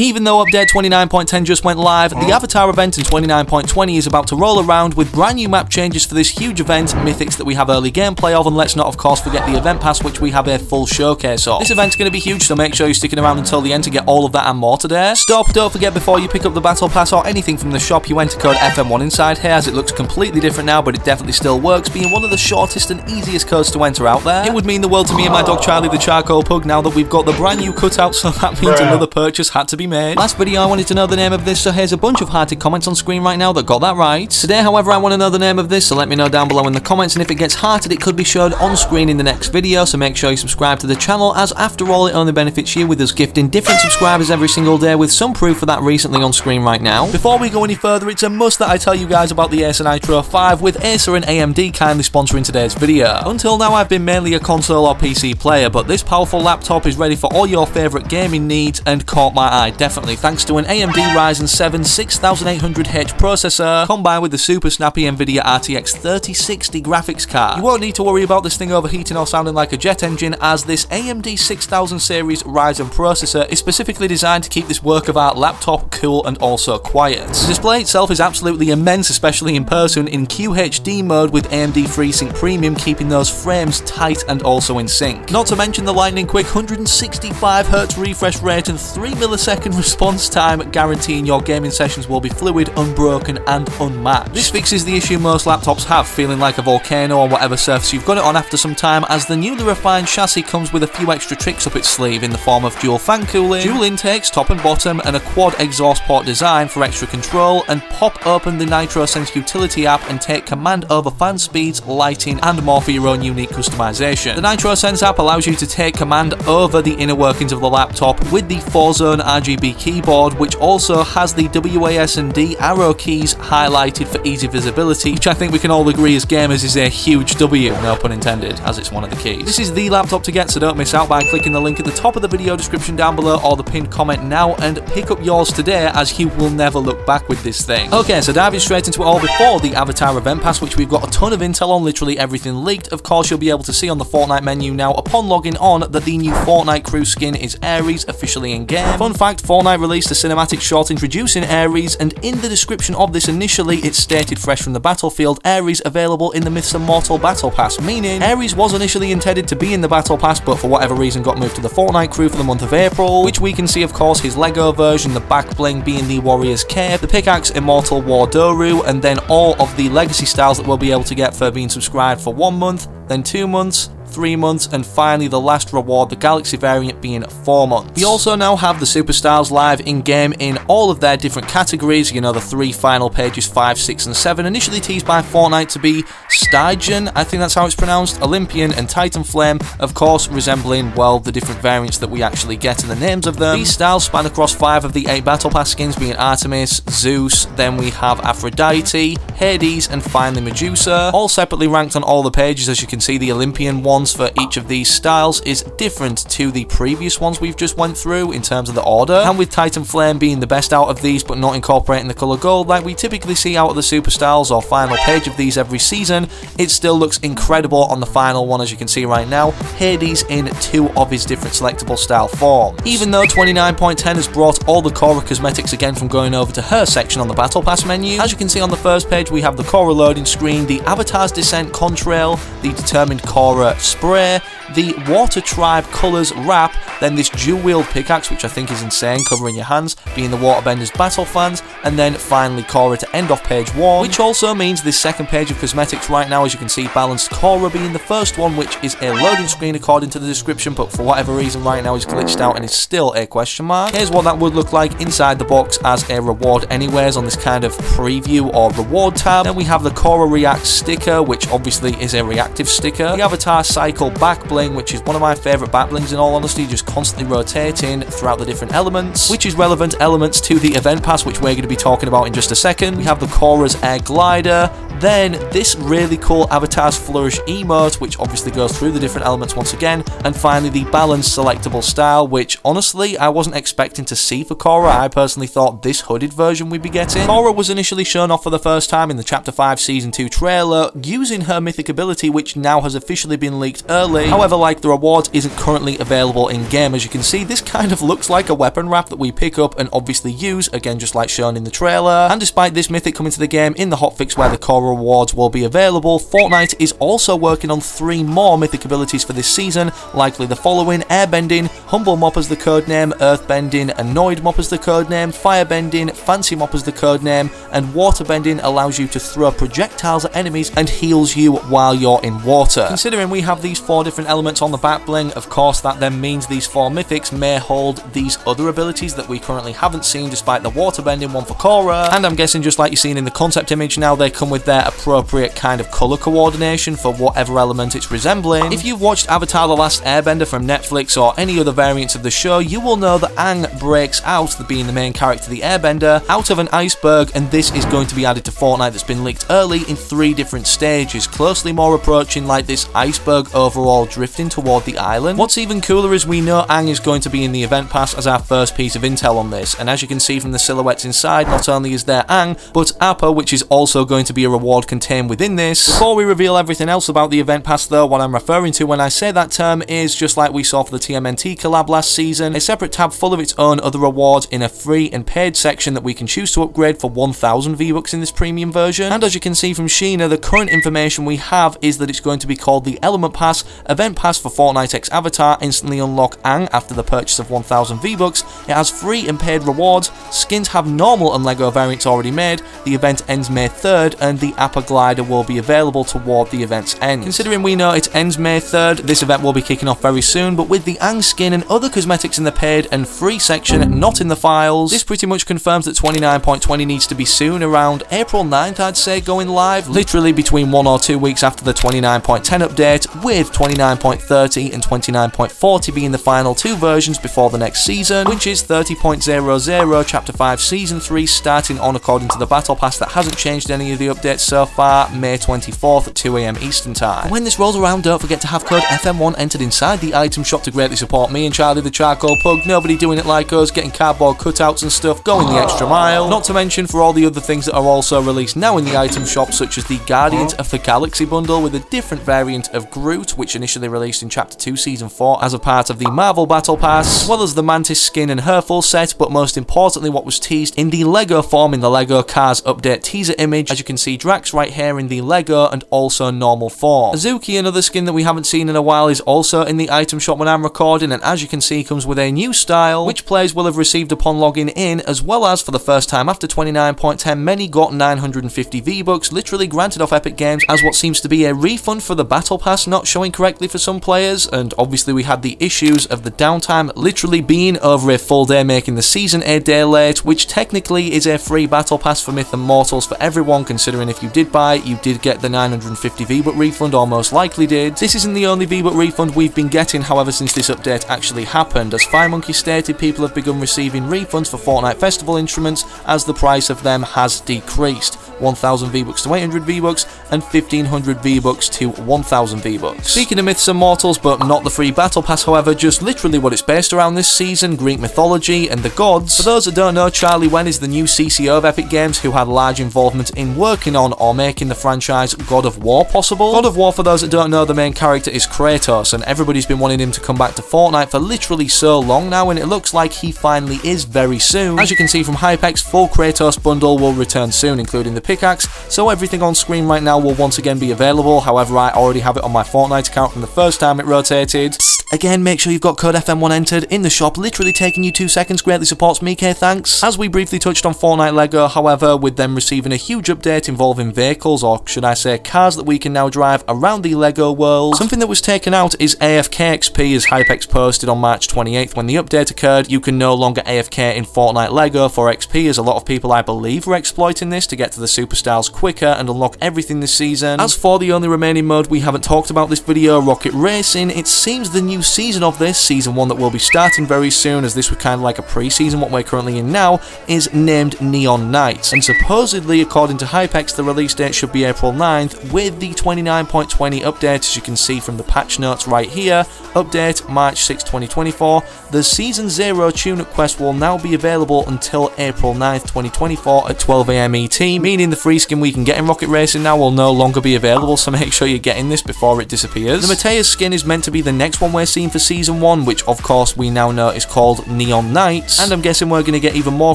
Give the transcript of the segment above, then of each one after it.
Even though update 29.10 just went live, the Avatar event in 29.20 is about to roll around with brand new map changes for this huge event, mythics that we have early gameplay of, and let's not of course forget the event pass which we have a full showcase of. This event's going to be huge, so make sure you're sticking around until the end to get all of that and more today. Stop, don't forget before you pick up the battle pass or anything from the shop, you enter code FM1 inside here as it looks completely different now, but it definitely still works, being one of the shortest and easiest codes to enter out there. It would mean the world to me and my dog Charlie the Charcoal Pug now that we've got the brand new cutout, so that means another purchase had to be made. Last video I wanted to know the name of this, so here's a bunch of hearted comments on screen right now that got that right. Today, however, I want to know the name of this, so let me know down below in the comments, and if it gets hearted, it could be showed on screen in the next video, so make sure you subscribe to the channel, as after all, it only benefits you with us gifting different subscribers every single day, with some proof of that recently on screen right now. Before we go any further, it's a must that I tell you guys about the Acer Nitro 5, with Acer and AMD kindly sponsoring today's video. Until now, I've been mainly a console or PC player, but this powerful laptop is ready for all your favourite gaming needs, and caught my eye, definitely, thanks to an AMD Ryzen 7 6800H processor combined with the super snappy Nvidia RTX 3060 graphics card. You won't need to worry about this thing overheating or sounding like a jet engine as this AMD 6000 series Ryzen processor is specifically designed to keep this work of art laptop cool and also quiet. The display itself is absolutely immense especially in person in QHD mode with AMD FreeSync Premium keeping those frames tight and also in sync. Not to mention the lightning quick 165Hz refresh rate and 3 millisecond response time guaranteeing your gaming sessions will be fluid, unbroken, and unmatched. This fixes the issue most laptops have, feeling like a volcano on whatever surface you've got it on after some time, as the newly refined chassis comes with a few extra tricks up its sleeve in the form of dual fan cooling, dual intakes top and bottom, and a quad exhaust port design for extra control, and pop open the NitroSense utility app and take command over fan speeds, lighting, and more for your own unique customization. The NitroSense app allows you to take command over the inner workings of the laptop with the 4-zone RGB keyboard, which also has the WASD arrow keys highlighted for easy visibility, which I think we can all agree as gamers is a huge W, no pun intended, as it's one of the keys. This is the laptop to get, so don't miss out by clicking the link at the top of the video description down below or the pinned comment now and pick up yours today as you will never look back with this thing. Okay, so diving straight into it all before the Avatar event pass, which we've got a ton of intel on, literally everything leaked. Of course, you'll be able to see on the Fortnite menu now upon logging on that the new Fortnite crew skin is Ares, officially in game. Fun fact, Fortnite released a cinematic short introducing Ares, and in the description of this initially, it stated fresh from the battlefield, Ares available in the Myths Immortal Battle Pass, meaning Ares was initially intended to be in the Battle Pass, but for whatever reason got moved to the Fortnite crew for the month of April, which we can see of course his LEGO version, the back bling being the Warrior's Cape, the pickaxe Immortal War Doru, and then all of the legacy styles that we'll be able to get for being subscribed for one month, then two months, three months, and finally the last reward, the Galaxy variant, being four months. We also now have the Superstars live in-game in all of their different categories, you know, the three final pages, five, six, and seven, initially teased by Fortnite to be Stygian, I think that's how it's pronounced, Olympian, and Titan Flame, of course resembling, well, the different variants that we actually get in the names of them. These styles span across five of the eight Battle Pass skins, being Artemis, Zeus, then we have Aphrodite, Hades, and finally Medusa, all separately ranked on all the pages, as you can see the Olympian for each of these styles is different to the previous ones we've just went through in terms of the order, and with Titan Flame being the best out of these but not incorporating the colour gold like we typically see out of the Super Styles or final page of these every season, it still looks incredible on the final one as you can see right now, Hades in two of his different selectable style forms. Even though 29.10 has brought all the Korra cosmetics again from going over to her section on the Battle Pass menu, as you can see on the first page we have the Korra loading screen, the Avatar's Descent contrail, the Determined Korra spray, the Water Tribe Colours wrap, then this dual-wield pickaxe, which I think is insane, covering your hands, being the Waterbenders battle fans, and then finally Korra to end off page 1, which also means this second page of cosmetics right now, as you can see, balanced Korra being the first one, which is a loading screen according to the description, but for whatever reason right now is glitched out and is still a question mark. Here's what that would look like inside the box as a reward anyways on this kind of preview or reward tab. Then we have the Korra React sticker, which obviously is a reactive sticker. The Avatar Cycle back which is one of my favourite back blings in all honesty, just constantly rotating throughout the different elements, which is relevant elements to the event pass, which we're going to be talking about in just a second. We have the Korra's Air Glider, Then this really cool Avatar's Flourish emote, which obviously goes through the different elements once again, and finally the balanced selectable style, which honestly I wasn't expecting to see for Korra. I personally thought this hooded version we'd be getting. Korra was initially shown off for the first time in the Chapter 5 Season 2 trailer, using her mythic ability, which now has officially been leaked early. However, like the reward isn't currently available in-game. As you can see, this kind of looks like a weapon wrap that we pick up and obviously use, again just like shown in the trailer. And despite this mythic coming to the game in the hotfix where the Korra rewards will be available, Fortnite is also working on three more mythic abilities for this season, likely the following, Airbending, Humble Mop as the codename, Earthbending, Annoyed Mop as the codename, Firebending, Fancy Mop as the codename, and Waterbending allows you to throw projectiles at enemies and heals you while you're in water. Considering we have these four different elements on the back bling, of course that then means these four mythics may hold these other abilities that we currently haven't seen despite the waterbending one for Korra, and I'm guessing just like you've seen in the concept image now, they come with appropriate kind of colour coordination for whatever element it's resembling. If you've watched Avatar The Last Airbender from Netflix or any other variants of the show, you will know that Aang breaks out, being the main character, the Airbender, out of an iceberg, and this is going to be added to Fortnite that's been leaked early in three different stages, closely more approaching like this iceberg overall drifting toward the island. What's even cooler is we know Aang is going to be in the event pass as our first piece of intel on this, and as you can see from the silhouettes inside, not only is there Aang, but Appa, which is also going to be a reward contained within this. Before we reveal everything else about the event pass though, what I'm referring to when I say that term is just like we saw for the TMNT collab last season, a separate tab full of its own other rewards in a free and paid section that we can choose to upgrade for 1000 V-Bucks in this premium version. And as you can see from Shiina, the current information we have is that it's going to be called the Element Pass, Event Pass for Fortnite X Avatar, instantly unlock Aang after the purchase of 1000 V-Bucks. It has free and paid rewards, skins have normal and LEGO variants already made, the event ends May 3rd, and the Appa Glider will be available toward the event's end. Considering we know it ends May 3rd, this event will be kicking off very soon, but with the Aang skin and other cosmetics in the paid and free section not in the files, this pretty much confirms that 29.20 needs to be soon, around April 9th I'd say, going live, literally between one or two weeks after the 29.10 update, with 29.30 and 29.40 being the final two versions before the next season, which is 30.00 Chapter 5 Season 3 starting on according to the Battle Pass that hasn't changed any of the updates so far, May 24th at 2am Eastern Time. When this rolls around, don't forget to have code FM1 entered inside the item shop to greatly support me and Charlie the Charcoal Pug, nobody doing it like us, getting cardboard cutouts and stuff, going the extra mile. Not to mention for all the other things that are also released now in the item shop, such as the Guardians of the Galaxy bundle with a different variant of Groot, which initially released in Chapter 2 Season 4 as a part of the Marvel Battle Pass, as well as the Mantis skin and her full set, but most importantly what was teased in the LEGO form in the LEGO Cars Update teaser image, as you can see Drax right here in the LEGO and also normal form. Azuki, another skin that we haven't seen in a while, is also in the item shop when I'm recording, and as you can see comes with a new style, which players will have received upon logging in, as well as for the first time after 29.10 many got 950 V-Bucks, literally granted off Epic Games as what seems to be a refund for the Battle Pass not showing correctly for some players, and obviously we had the issues of the downtime literally being over a full day making the season a day late, which technically is a free Battle Pass for Myth and Mortals for everyone, considering if you did buy it, you did get the 950 V-Buck refund, or most likely did. This isn't the only V-Buck refund we've been getting, however, since this update actually happened. As FireMonkey stated, people have begun receiving refunds for Fortnite Festival instruments as the price of them has decreased. 1000 V-Bucks to 800 V-Bucks and 1500 V-Bucks to 1000 V-Bucks. Speaking of Myths and Mortals, but not the free Battle Pass, however, just literally what it's based around this season, Greek mythology and the gods. For those that don't know, Charlie Wen is the new CCO of Epic Games who had large involvement in working on or making the franchise God of War possible. God of War, for those that don't know, the main character is Kratos, and everybody's been wanting him to come back to Fortnite for literally so long now, and it looks like he finally is very soon. As you can see from Hypex, full Kratos bundle will return soon, including the pickaxe, so everything on screen right now will once again be available, however I already have it on my Fortnite account from the first time it rotated. Again, make sure you've got code FM1 entered in the shop, literally taking you two seconds, greatly supports me, K thanks. As we briefly touched on Fortnite LEGO, however, with them receiving a huge update involving vehicles, or should I say cars that we can now drive around the LEGO world, something that was taken out is AFK XP as Hypex posted on March 28th when the update occurred, you can no longer AFK in Fortnite LEGO for XP as a lot of people I believe were exploiting this to get to the superstars quicker and unlock everything this season. As for the only remaining mode we haven't talked about this video, Rocket Racing, it seems the new season of this, season 1 that will be starting very soon as this was kind of like a pre-season what we're currently in now, is named Neon Nights and supposedly according to Hypex the release date should be April 9th, with the 29.20 update, as you can see from the patch notes right here. Update March 6, 2024. The Season 0 tune-up quest will now be available until April 9th, 2024 at 12am ET, meaning the free skin we can get in Rocket Racing now will no longer be available, so make sure you're getting this before it disappears. The Mateus skin is meant to be the next one we're seeing for Season 1, which of course we now know is called Neon Knights, and I'm guessing we're going to get even more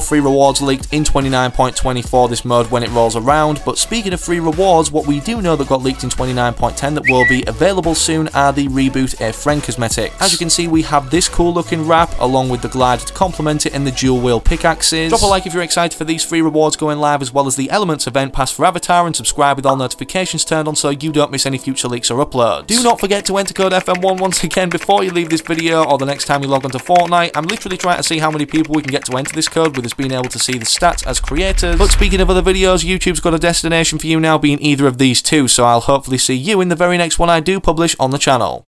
free rewards leaked in 29.24 this mode when it rolls around, but speaking of free rewards, what we do know that got leaked in 29.10 that will be available soon are the Reboot A Friend cosmetics. As you can see, we have this cool looking wrap along with the glider to complement it and the dual wield pickaxes. Drop a like if you're excited for these free rewards going live as well as the Elements event pass for Avatar and subscribe with all notifications turned on so you don't miss any future leaks or uploads. Do not forget to enter code FM1 once again before you leave this video or the next time you log onto Fortnite. I'm literally trying to see how many people we can get to enter this code with us being able to see the stats as creators. But speaking of other videos, YouTube's got a destination for you now being either of these two, so I'll hopefully see you in the very next one I do publish on the channel.